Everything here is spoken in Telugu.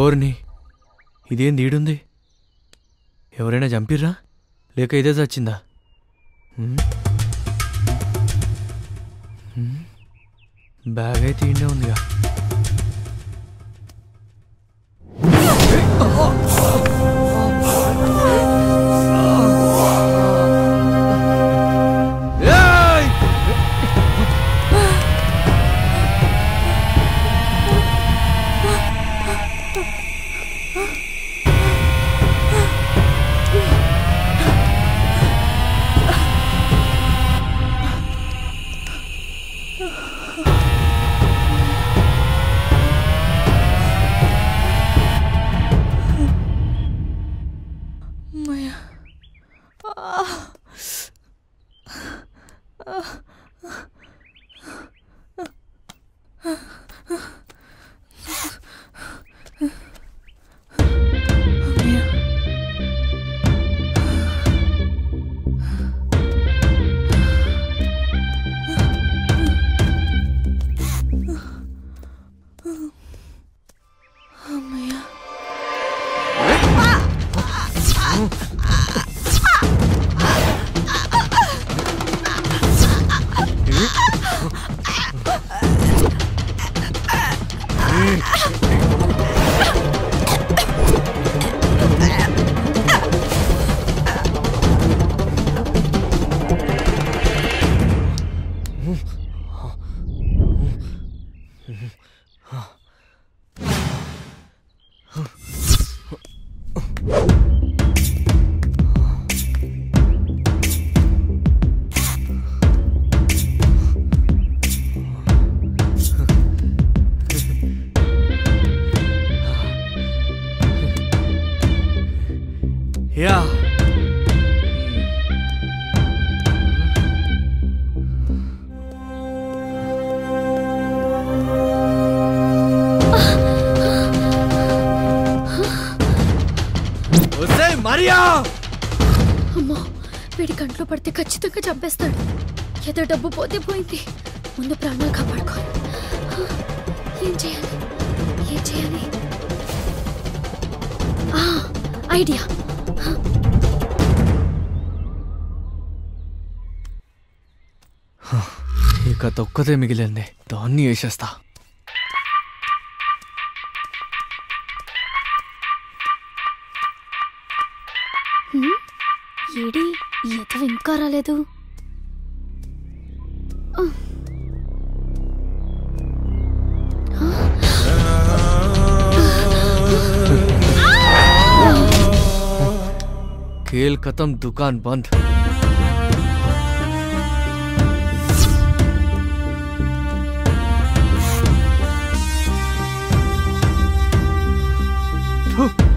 ఓర్ని ఇదేం దీడుంది ఎవరైనా చంపిర్రా? లేక ఇదే చచ్చిందా? బ్యాగ్ అయితే ఇండే ఉందిగా. 아, Oh. Sí. యా. మరియా! అమ్మో వీడి కంట్లో పడితే ఖచ్చితంగా చంపేస్తాడు. ఏదో డబ్బు పోతే పోయింది. ముందు ప్రాణాలు కాపాడుకోవాలి ఏం చేయాలి? ఏం చేయాలి? ఐడియా. ఇక తొక్కతే మిగిలింది దాన్ని వేసేస్తా హ్మ్? ఏడి ఈ ఎతవ ఇంకా రాలేదు ఆ. खेल खत्म दुकान बंद Huh?